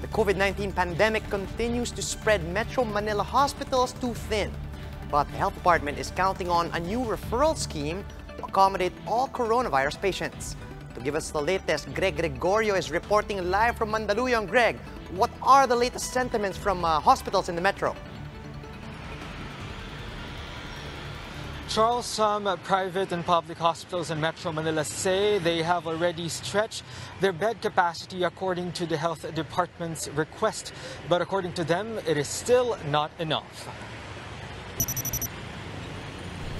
The COVID-19 pandemic continues to spread Metro Manila hospitals too thin. But the health department is counting on a new referral scheme to accommodate all coronavirus patients. To give us the latest, Greg Gregorio is reporting live from Mandaluyong. Greg, what are the latest sentiments from uh, hospitals in the metro? Charles, some private and public hospitals in Metro Manila say they have already stretched their bed capacity according to the health department's request. But according to them, it is still not enough.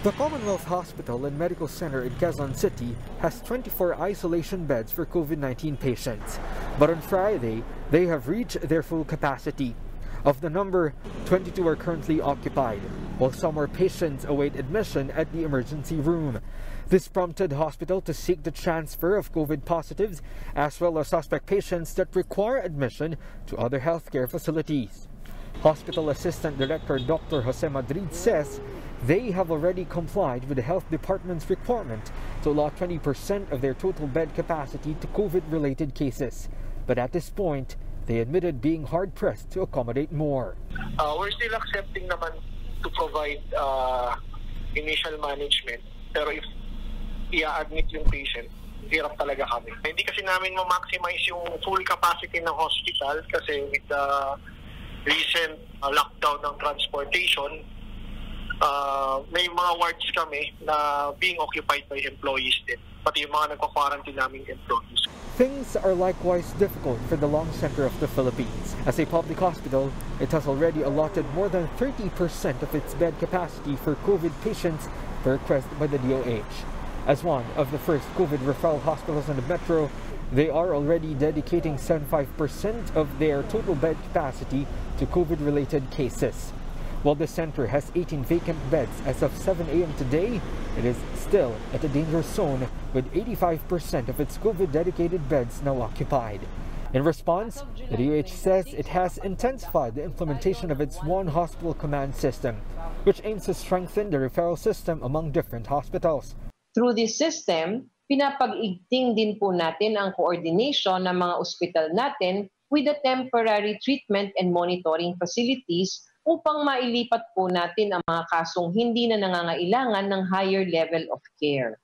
The Commonwealth Hospital and Medical Center in Quezon City has 24 isolation beds for COVID-19 patients. But on Friday, they have reached their full capacity. Of the number, 22 are currently occupied, while some are patients await admission at the emergency room. This prompted hospital to seek the transfer of COVID positives as well as suspect patients that require admission to other healthcare facilities. Hospital Assistant Director Dr. Jose Madrid says they have already complied with the health department's requirement to allot 20% of their total bed capacity to COVID-related cases. But at this point, they admitted being hard-pressed to accommodate more. Uh, we're still accepting naman to provide uh, initial management. Pero if i-admit yung patient, hirap talaga kami. Hindi kasi namin ma-maximize yung full capacity ng hospital kasi with the recent uh, lockdown ng transportation, uh, may mga wards kami na being occupied by employees din. Pati yung mga nagpa-quarantine employees. Things are likewise difficult for the Lung Center of the Philippines. As a public hospital, it has already allotted more than 30% of its bed capacity for COVID patients per request by the DOH. As one of the first COVID referral hospitals in the metro, they are already dedicating 75% of their total bed capacity to COVID-related cases. While the center has 18 vacant beds as of 7 a.m. today, it is still at a danger zone with 85% of its COVID-dedicated beds now occupied. In response, the DOH says it has intensified the implementation of its One Hospital Command System, which aims to strengthen the referral system among different hospitals. Through this system, pinapag-igting din po natin ang coordination ng mga ospital natin with the temporary treatment and monitoring facilities upang mailipat po natin ang mga kasong hindi na nangangailangan ng higher level of care.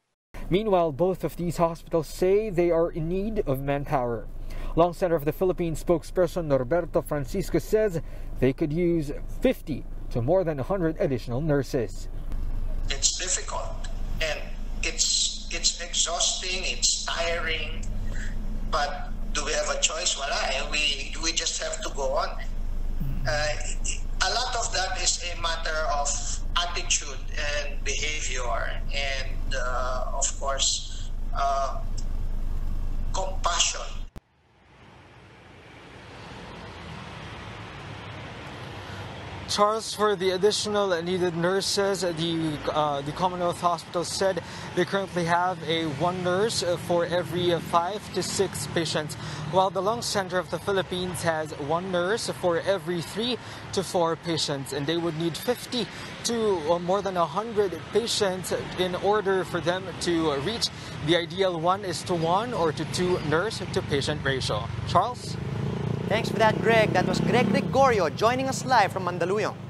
Meanwhile, both of these hospitals say they are in need of manpower. Lung Center of the Philippines spokesperson Norberto Francisco says they could use 50 to more than 100 additional nurses. It's difficult and it's it's exhausting, it's tiring, but do we have a choice? Wala eh. We, Charles, for the additional needed nurses, the uh, the Commonwealth Hospital said they currently have a one nurse for every five to six patients, while the Lung Center of the Philippines has one nurse for every three to four patients, and they would need 50 to more than 100 patients in order for them to reach the ideal one is to one or to two nurse to patient ratio. Charles? Thanks for that, Greg. That was Greg Gregorio joining us live from Mandaluyong.